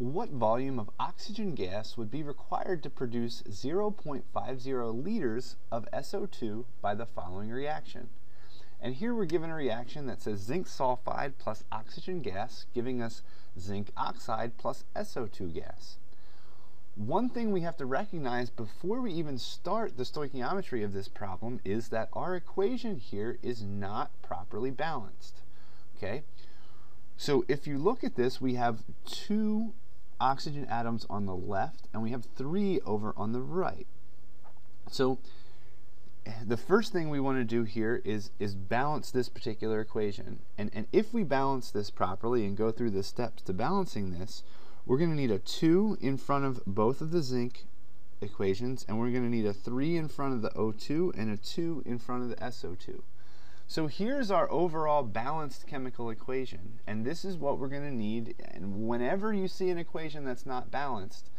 what volume of oxygen gas would be required to produce 0.50 liters of SO2 by the following reaction? And here we're given a reaction that says zinc sulfide plus oxygen gas, giving us zinc oxide plus SO2 gas. One thing we have to recognize before we even start the stoichiometry of this problem is that our equation here is not properly balanced. Okay? So if you look at this, we have two oxygen atoms on the left and we have three over on the right. So the first thing we want to do here is, is balance this particular equation. And, and if we balance this properly and go through the steps to balancing this, we're going to need a 2 in front of both of the zinc equations, and we're going to need a 3 in front of the O2 and a 2 in front of the SO2. So here's our overall balanced chemical equation, and this is what we're going to need. And whenever you see an equation that's not balanced,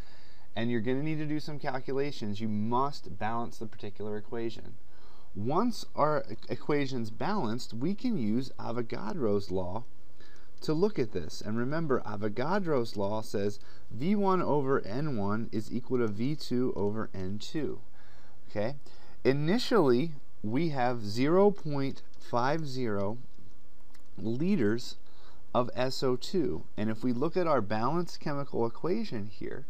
and you're going to need to do some calculations, you must balance the particular equation. Once our equation's balanced, we can use Avogadro's law to look at this. And remember, Avogadro's law says V1 over N1 is equal to V2 over N2. Okay? Initially, we have 0.50 liters of SO2. And if we look at our balanced chemical equation here,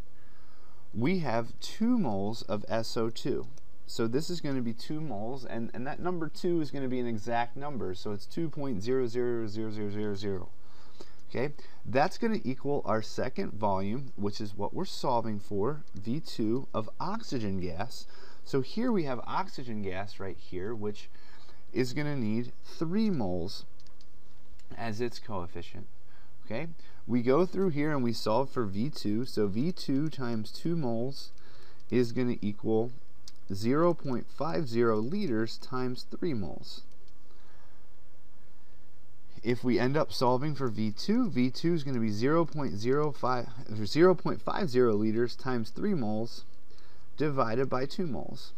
we have 2 moles of SO2. So this is going to be 2 moles, and, and that number 2 is going to be an exact number, so it's 2.000000. Okay, that's going to equal our second volume, which is what we're solving for, V2 of oxygen gas. So here we have oxygen gas right here, which is going to need 3 moles as its coefficient. Okay, we go through here and we solve for V2. So V2 times 2 moles is going to equal 0.50 liters times 3 moles. If we end up solving for V2, V2 is going to be 0.05, 0.50 liters times 3 moles divided by 2 moles.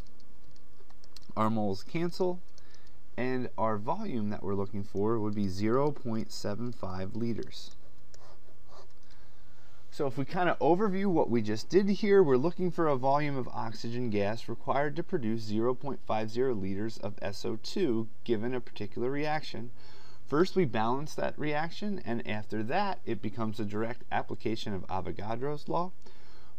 Our moles cancel, and our volume that we're looking for would be 0.75 liters. So if we kind of overview what we just did here, we're looking for a volume of oxygen gas required to produce 0.50 liters of SO2 given a particular reaction. First we balance that reaction and after that it becomes a direct application of Avogadro's law.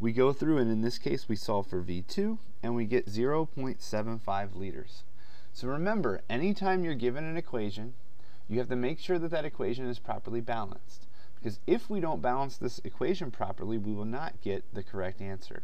We go through and in this case we solve for V2 and we get 0.75 liters. So remember, anytime you're given an equation, you have to make sure that that equation is properly balanced. Because if we don't balance this equation properly, we will not get the correct answer.